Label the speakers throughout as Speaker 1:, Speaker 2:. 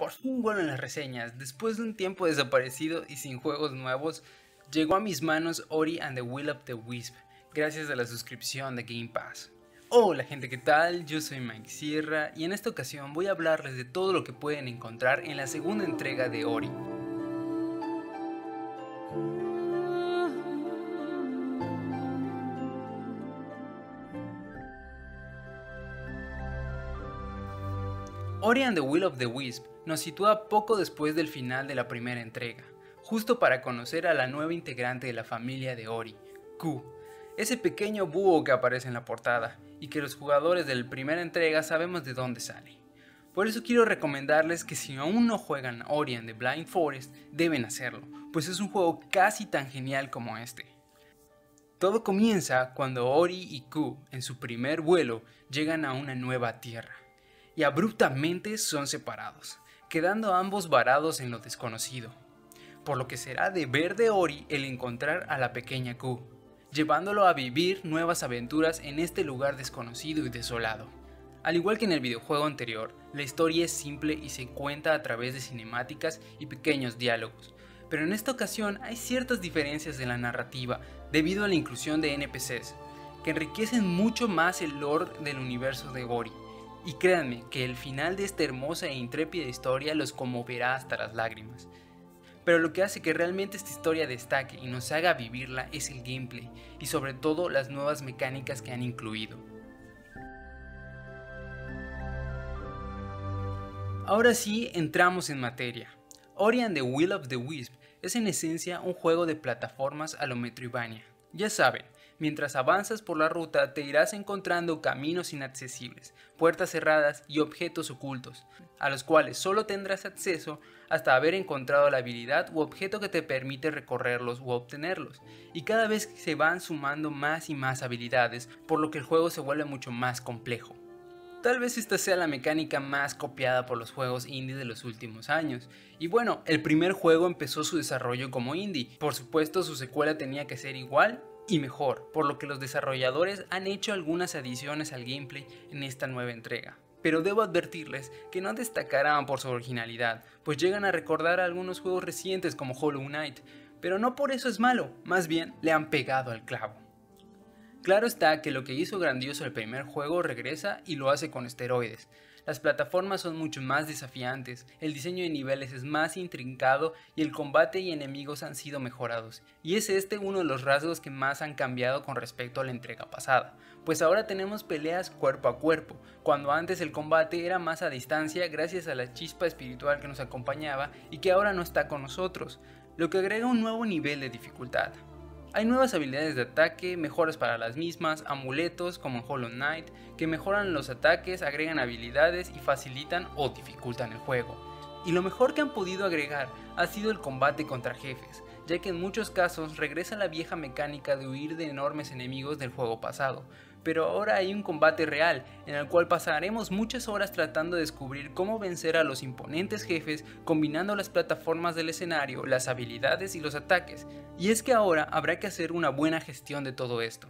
Speaker 1: por fin vuelvo en las reseñas. Después de un tiempo desaparecido y sin juegos nuevos, llegó a mis manos Ori and the Will of the Wisp, gracias a la suscripción de Game Pass. Hola gente, ¿qué tal? Yo soy Mike Sierra y en esta ocasión voy a hablarles de todo lo que pueden encontrar en la segunda entrega de Ori. Ori and the Will of the Wisp nos sitúa poco después del final de la primera entrega, justo para conocer a la nueva integrante de la familia de Ori, Q, ese pequeño búho que aparece en la portada y que los jugadores de la primera entrega sabemos de dónde sale. Por eso quiero recomendarles que si aún no juegan Ori and the Blind Forest, deben hacerlo, pues es un juego casi tan genial como este. Todo comienza cuando Ori y Q, en su primer vuelo, llegan a una nueva tierra y abruptamente son separados, quedando ambos varados en lo desconocido. Por lo que será deber de Ori el encontrar a la pequeña Q, llevándolo a vivir nuevas aventuras en este lugar desconocido y desolado. Al igual que en el videojuego anterior, la historia es simple y se cuenta a través de cinemáticas y pequeños diálogos, pero en esta ocasión hay ciertas diferencias en la narrativa debido a la inclusión de NPCs, que enriquecen mucho más el lore del universo de Ori y créanme que el final de esta hermosa e intrépida historia los conmoverá hasta las lágrimas. Pero lo que hace que realmente esta historia destaque y nos haga vivirla es el gameplay y sobre todo las nuevas mecánicas que han incluido. Ahora sí, entramos en materia. Ori and the Will of the Wisp es en esencia un juego de plataformas a lo Metroidvania. Ya saben, Mientras avanzas por la ruta te irás encontrando caminos inaccesibles, puertas cerradas y objetos ocultos, a los cuales solo tendrás acceso hasta haber encontrado la habilidad u objeto que te permite recorrerlos u obtenerlos, y cada vez se van sumando más y más habilidades, por lo que el juego se vuelve mucho más complejo. Tal vez esta sea la mecánica más copiada por los juegos indie de los últimos años. Y bueno, el primer juego empezó su desarrollo como indie. Por supuesto, su secuela tenía que ser igual y mejor, por lo que los desarrolladores han hecho algunas adiciones al gameplay en esta nueva entrega. Pero debo advertirles que no destacarán por su originalidad, pues llegan a recordar algunos juegos recientes como Hollow Knight, pero no por eso es malo, más bien le han pegado al clavo. Claro está que lo que hizo grandioso el primer juego regresa y lo hace con esteroides, las plataformas son mucho más desafiantes, el diseño de niveles es más intrincado y el combate y enemigos han sido mejorados. Y es este uno de los rasgos que más han cambiado con respecto a la entrega pasada, pues ahora tenemos peleas cuerpo a cuerpo, cuando antes el combate era más a distancia gracias a la chispa espiritual que nos acompañaba y que ahora no está con nosotros, lo que agrega un nuevo nivel de dificultad. Hay nuevas habilidades de ataque, mejoras para las mismas, amuletos como en Hollow Knight, que mejoran los ataques, agregan habilidades y facilitan o dificultan el juego. Y lo mejor que han podido agregar ha sido el combate contra jefes, ya que en muchos casos regresa la vieja mecánica de huir de enormes enemigos del juego pasado, pero ahora hay un combate real en el cual pasaremos muchas horas tratando de descubrir cómo vencer a los imponentes jefes combinando las plataformas del escenario, las habilidades y los ataques, y es que ahora habrá que hacer una buena gestión de todo esto.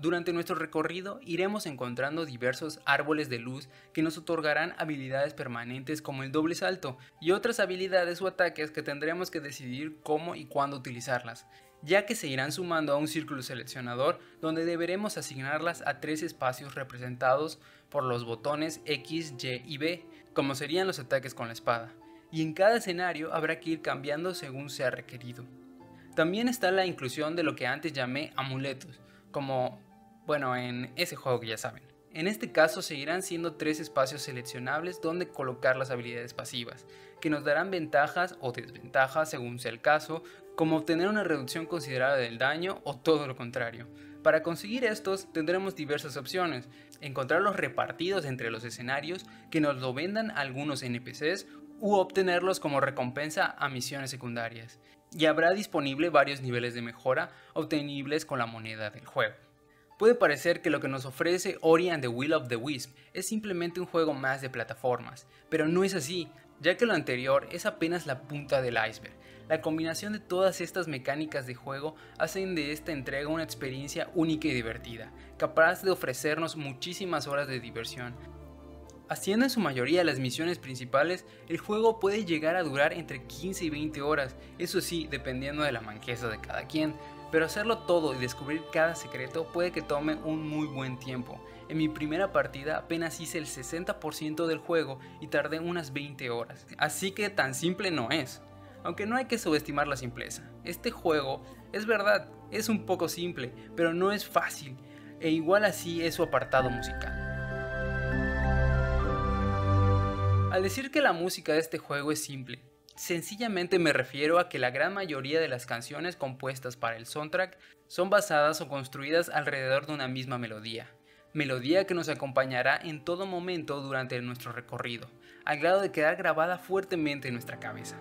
Speaker 1: Durante nuestro recorrido iremos encontrando diversos árboles de luz que nos otorgarán habilidades permanentes como el doble salto y otras habilidades o ataques que tendremos que decidir cómo y cuándo utilizarlas ya que se irán sumando a un círculo seleccionador donde deberemos asignarlas a tres espacios representados por los botones X, Y y B, como serían los ataques con la espada, y en cada escenario habrá que ir cambiando según sea requerido. También está la inclusión de lo que antes llamé amuletos, como, bueno, en ese juego que ya saben. En este caso seguirán siendo tres espacios seleccionables donde colocar las habilidades pasivas, que nos darán ventajas o desventajas según sea el caso, como obtener una reducción considerable del daño o todo lo contrario. Para conseguir estos tendremos diversas opciones, encontrarlos repartidos entre los escenarios, que nos lo vendan algunos NPCs u obtenerlos como recompensa a misiones secundarias. Y habrá disponible varios niveles de mejora obtenibles con la moneda del juego. Puede parecer que lo que nos ofrece Ori and the Will of the Wisp es simplemente un juego más de plataformas, pero no es así, ya que lo anterior es apenas la punta del iceberg. La combinación de todas estas mecánicas de juego hacen de esta entrega una experiencia única y divertida, capaz de ofrecernos muchísimas horas de diversión. Haciendo en su mayoría las misiones principales, el juego puede llegar a durar entre 15 y 20 horas, eso sí, dependiendo de la manqueza de cada quien, pero hacerlo todo y descubrir cada secreto puede que tome un muy buen tiempo. En mi primera partida apenas hice el 60% del juego y tardé unas 20 horas, así que tan simple no es. Aunque no hay que subestimar la simpleza. Este juego, es verdad, es un poco simple, pero no es fácil, e igual así es su apartado musical. Al decir que la música de este juego es simple, Sencillamente me refiero a que la gran mayoría de las canciones compuestas para el soundtrack son basadas o construidas alrededor de una misma melodía, melodía que nos acompañará en todo momento durante nuestro recorrido, al grado de quedar grabada fuertemente en nuestra cabeza.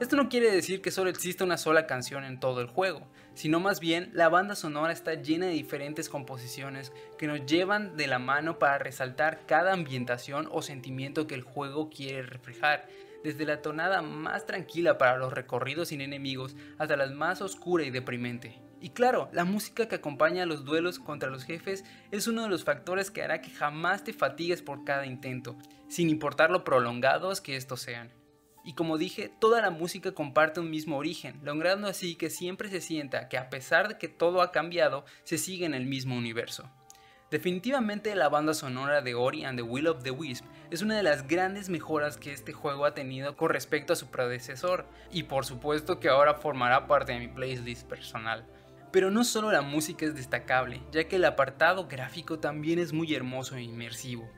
Speaker 1: Esto no quiere decir que solo exista una sola canción en todo el juego, sino más bien la banda sonora está llena de diferentes composiciones que nos llevan de la mano para resaltar cada ambientación o sentimiento que el juego quiere reflejar, desde la tonada más tranquila para los recorridos sin enemigos hasta la más oscura y deprimente. Y claro, la música que acompaña a los duelos contra los jefes es uno de los factores que hará que jamás te fatigues por cada intento, sin importar lo prolongados que estos sean. Y como dije, toda la música comparte un mismo origen, logrando así que siempre se sienta que a pesar de que todo ha cambiado, se sigue en el mismo universo. Definitivamente la banda sonora de Ori and the Will of the Wisp es una de las grandes mejoras que este juego ha tenido con respecto a su predecesor, y por supuesto que ahora formará parte de mi playlist personal. Pero no solo la música es destacable, ya que el apartado gráfico también es muy hermoso e inmersivo.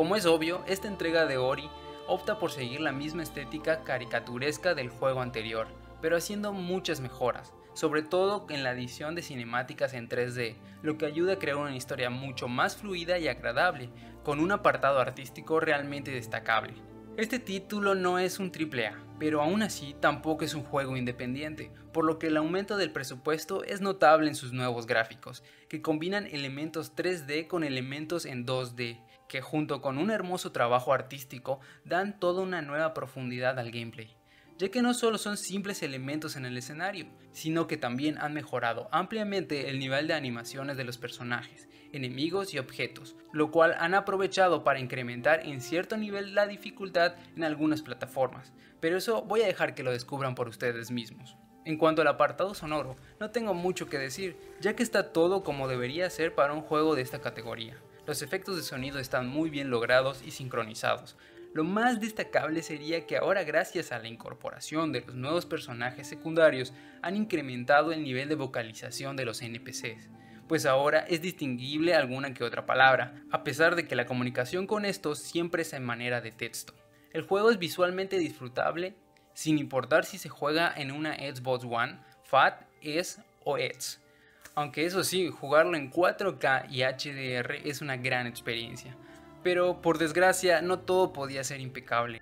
Speaker 1: Como es obvio, esta entrega de Ori opta por seguir la misma estética caricaturesca del juego anterior, pero haciendo muchas mejoras, sobre todo en la edición de cinemáticas en 3D, lo que ayuda a crear una historia mucho más fluida y agradable, con un apartado artístico realmente destacable. Este título no es un AAA, pero aún así tampoco es un juego independiente, por lo que el aumento del presupuesto es notable en sus nuevos gráficos, que combinan elementos 3D con elementos en 2D, que junto con un hermoso trabajo artístico dan toda una nueva profundidad al gameplay, ya que no solo son simples elementos en el escenario, sino que también han mejorado ampliamente el nivel de animaciones de los personajes, enemigos y objetos, lo cual han aprovechado para incrementar en cierto nivel la dificultad en algunas plataformas, pero eso voy a dejar que lo descubran por ustedes mismos. En cuanto al apartado sonoro, no tengo mucho que decir, ya que está todo como debería ser para un juego de esta categoría. Los efectos de sonido están muy bien logrados y sincronizados. Lo más destacable sería que ahora gracias a la incorporación de los nuevos personajes secundarios han incrementado el nivel de vocalización de los NPCs, pues ahora es distinguible alguna que otra palabra, a pesar de que la comunicación con estos siempre es en manera de texto. El juego es visualmente disfrutable sin importar si se juega en una Xbox One, FAT, S o Edge aunque eso sí, jugarlo en 4K y HDR es una gran experiencia. Pero por desgracia no todo podía ser impecable.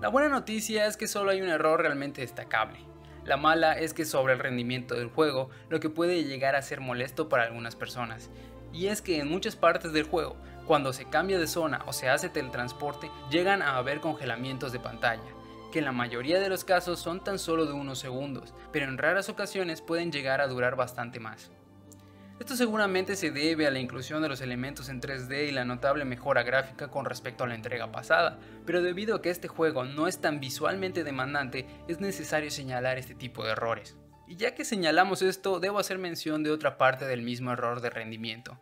Speaker 1: La buena noticia es que solo hay un error realmente destacable. La mala es que sobre el rendimiento del juego, lo que puede llegar a ser molesto para algunas personas. Y es que en muchas partes del juego, cuando se cambia de zona o se hace teletransporte, llegan a haber congelamientos de pantalla en la mayoría de los casos son tan solo de unos segundos, pero en raras ocasiones pueden llegar a durar bastante más. Esto seguramente se debe a la inclusión de los elementos en 3D y la notable mejora gráfica con respecto a la entrega pasada, pero debido a que este juego no es tan visualmente demandante, es necesario señalar este tipo de errores. Y ya que señalamos esto, debo hacer mención de otra parte del mismo error de rendimiento.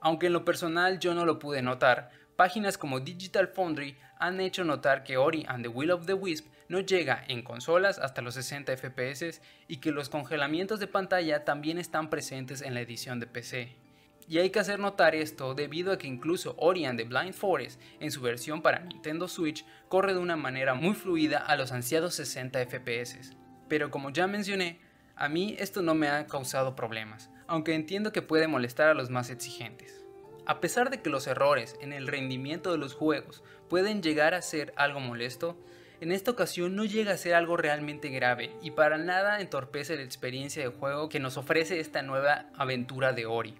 Speaker 1: Aunque en lo personal yo no lo pude notar, páginas como Digital Foundry han hecho notar que Ori and the Will of the Wisp no llega en consolas hasta los 60 FPS y que los congelamientos de pantalla también están presentes en la edición de PC. Y hay que hacer notar esto debido a que incluso Ori and the Blind Forest en su versión para Nintendo Switch corre de una manera muy fluida a los ansiados 60 FPS. Pero como ya mencioné, a mí esto no me ha causado problemas, aunque entiendo que puede molestar a los más exigentes. A pesar de que los errores en el rendimiento de los juegos pueden llegar a ser algo molesto, en esta ocasión no llega a ser algo realmente grave y para nada entorpece la experiencia de juego que nos ofrece esta nueva aventura de Ori.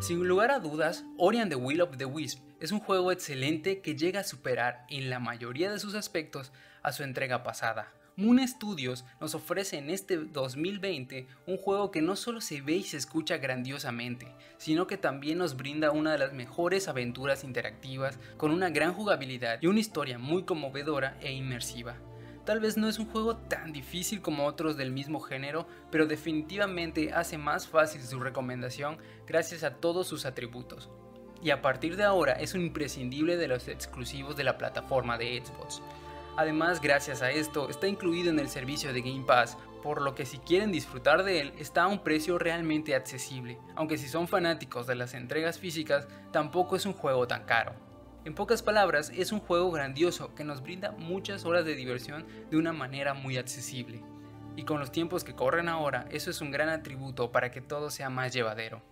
Speaker 1: Sin lugar a dudas, Ori and the Will of the Wisp es un juego excelente que llega a superar en la mayoría de sus aspectos a su entrega pasada. Moon Studios nos ofrece en este 2020 un juego que no solo se ve y se escucha grandiosamente, sino que también nos brinda una de las mejores aventuras interactivas con una gran jugabilidad y una historia muy conmovedora e inmersiva. Tal vez no es un juego tan difícil como otros del mismo género, pero definitivamente hace más fácil su recomendación gracias a todos sus atributos. Y a partir de ahora es un imprescindible de los exclusivos de la plataforma de Xbox. Además, gracias a esto, está incluido en el servicio de Game Pass, por lo que si quieren disfrutar de él está a un precio realmente accesible, aunque si son fanáticos de las entregas físicas, tampoco es un juego tan caro. En pocas palabras, es un juego grandioso que nos brinda muchas horas de diversión de una manera muy accesible. Y con los tiempos que corren ahora, eso es un gran atributo para que todo sea más llevadero.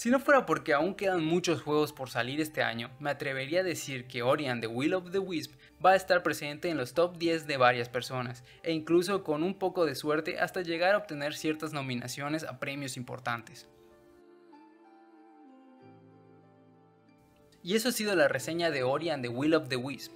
Speaker 1: Si no fuera porque aún quedan muchos juegos por salir este año, me atrevería a decir que Ori the Will of the Wisp va a estar presente en los top 10 de varias personas, e incluso con un poco de suerte hasta llegar a obtener ciertas nominaciones a premios importantes. Y eso ha sido la reseña de Ori the Will of the Wisp.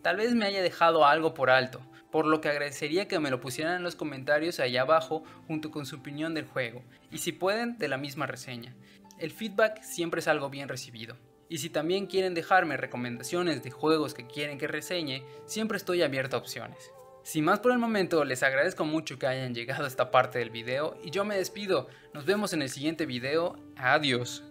Speaker 1: Tal vez me haya dejado algo por alto, por lo que agradecería que me lo pusieran en los comentarios allá abajo junto con su opinión del juego, y si pueden, de la misma reseña. El feedback siempre es algo bien recibido. Y si también quieren dejarme recomendaciones de juegos que quieren que reseñe, siempre estoy abierto a opciones. Sin más por el momento, les agradezco mucho que hayan llegado a esta parte del video y yo me despido. Nos vemos en el siguiente video. Adiós.